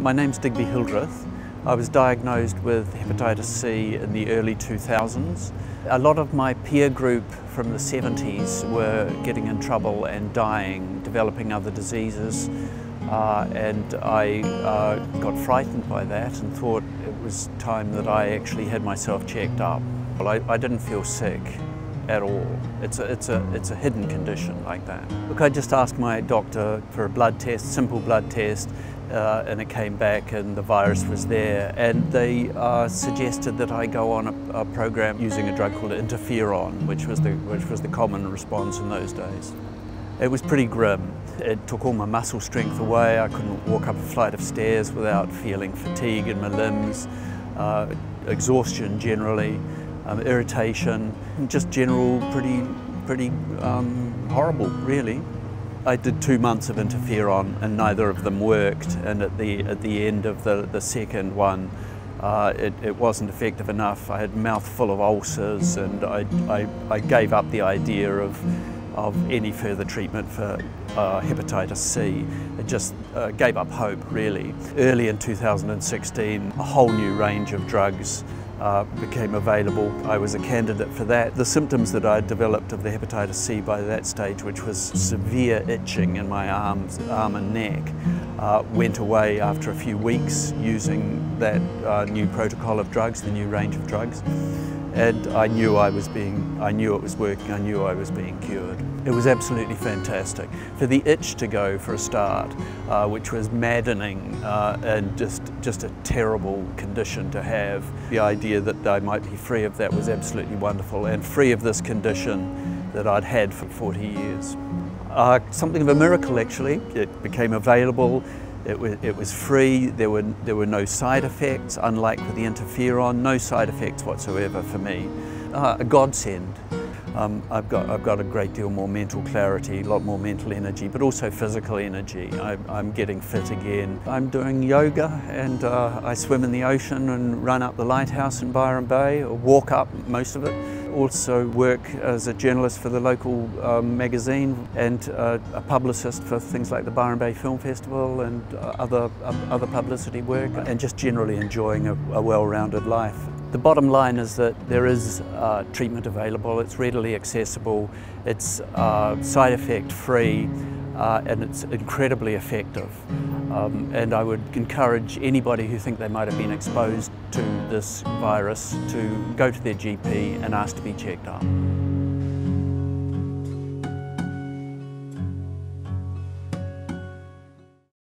My name's Digby Hildreth. I was diagnosed with hepatitis C in the early 2000s. A lot of my peer group from the 70s were getting in trouble and dying, developing other diseases. Uh, and I uh, got frightened by that and thought it was time that I actually had myself checked up. Well, I, I didn't feel sick at all. It's a, it's, a, it's a hidden condition like that. Look, I just asked my doctor for a blood test, simple blood test, uh, and it came back and the virus was there. And they uh, suggested that I go on a, a, program using a drug called interferon, which was, the, which was the common response in those days. It was pretty grim. It took all my muscle strength away. I couldn't walk up a flight of stairs without feeling fatigue in my limbs, uh, exhaustion generally, um, irritation, just general pretty, pretty um, horrible really. I did two months of interferon and neither of them worked and at the, at the end of the, the second one uh, it, it, wasn't effective enough. I had mouth full of ulcers and I, I, I gave up the idea of, of any further treatment for uh, hepatitis C. It just uh, gave up hope really. Early in 2016 a whole new range of drugs uh, became available. I was a candidate for that. The symptoms that I had developed of the hepatitis C by that stage, which was severe itching in my arms, arm and neck, uh, went away after a few weeks using that uh, new protocol of drugs, the new range of drugs and I knew I was being, I knew it was working, I knew I was being cured. It was absolutely fantastic. For the itch to go for a start, uh, which was maddening uh, and just, just a terrible condition to have, the idea that I might be free of that was absolutely wonderful and free of this condition that I'd had for 40 years. Uh, something of a miracle actually. It became available it was, it was free, there were, there were no side effects, unlike with the interferon, no side effects whatsoever for me. Uh, a godsend. Um, I've, got, I've got a great deal more mental clarity, a lot more mental energy, but also physical energy. I, am getting fit again. I'm doing yoga and uh, I swim in the ocean and run up the lighthouse in Byron Bay, or walk up most of it also work as a journalist for the local um, magazine and uh, a publicist for things like the Byron Bay Film Festival and uh, other, uh, other publicity work and just generally enjoying a, a well-rounded life. The bottom line is that there is uh, treatment available, it's readily accessible, it's uh, side effect free uh, and it's incredibly effective. Um, and I would encourage anybody who think they might have been exposed to this virus to go to their GP and ask to be checked up.